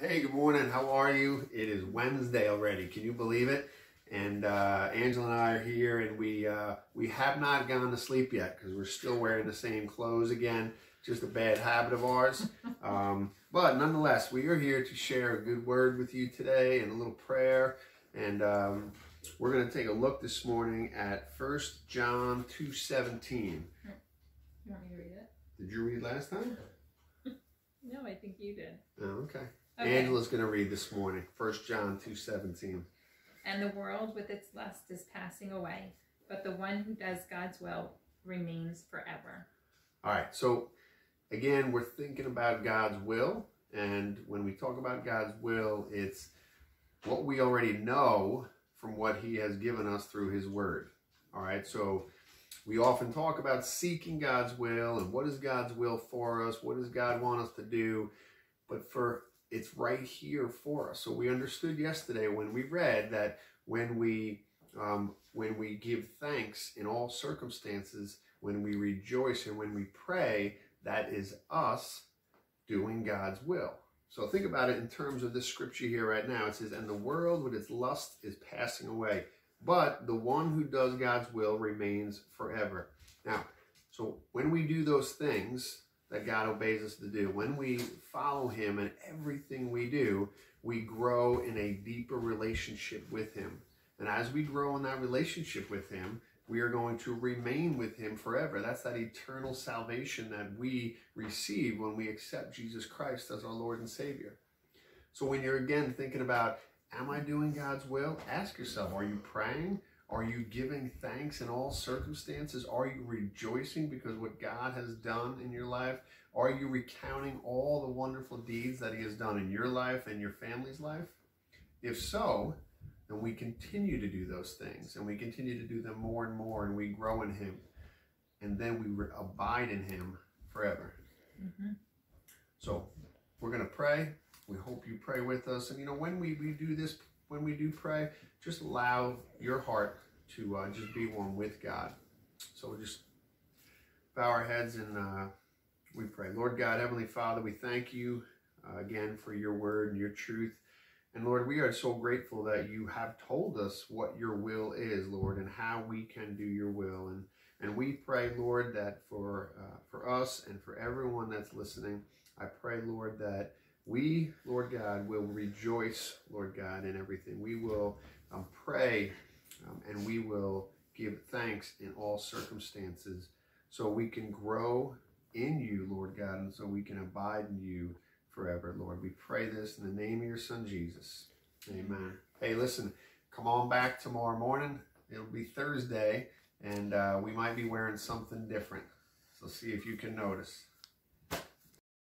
Hey, good morning. How are you? It is Wednesday already. Can you believe it? And uh, Angela and I are here, and we uh, we have not gone to sleep yet because we're still wearing the same clothes again. Just a bad habit of ours. Um, but nonetheless, we are here to share a good word with you today and a little prayer. And um, we're going to take a look this morning at First John two seventeen. You want me to read it? Did you read last time? No, I think you did. Oh, okay. Okay. Angela's going to read this morning. First John two seventeen. And the world with its lust is passing away, but the one who does God's will remains forever. All right. So again, we're thinking about God's will, and when we talk about God's will, it's what we already know from what He has given us through His Word. All right. So we often talk about seeking God's will and what is God's will for us, what does God want us to do, but for it's right here for us. So we understood yesterday when we read that when we um, when we give thanks in all circumstances, when we rejoice and when we pray, that is us doing God's will. So think about it in terms of this scripture here right now. It says, "And the world with its lust is passing away, but the one who does God's will remains forever." Now, so when we do those things, that God obeys us to do. When we follow Him in everything we do, we grow in a deeper relationship with Him. And as we grow in that relationship with Him, we are going to remain with Him forever. That's that eternal salvation that we receive when we accept Jesus Christ as our Lord and Savior. So when you're again thinking about, am I doing God's will? Ask yourself, are you praying? Are you giving thanks in all circumstances? Are you rejoicing because what God has done in your life? Are you recounting all the wonderful deeds that He has done in your life and your family's life? If so, then we continue to do those things and we continue to do them more and more and we grow in Him and then we abide in Him forever. Mm-hmm. So we're going to pray. We hope you pray with us. And you know, when we, we do this, when we do pray, just allow your heart to uh, just be one with God. So we'll just bow our heads and uh, we pray. Lord God, Heavenly Father, we thank you uh, again for your word and your truth. And Lord, we are so grateful that you have told us what your will is, Lord, and how we can do your will. And and we pray, Lord, that for uh, for us and for everyone that's listening, I pray, Lord, that we, Lord God, will rejoice, Lord God, in everything. We will um, pray and we will give thanks in all circumstances so we can grow in you, Lord God, and so we can abide in you forever, Lord. We pray this in the name of your Son, Jesus. Amen. Hey, listen, come on back tomorrow morning. It'll be Thursday, and uh, we might be wearing something different. So see if you can notice.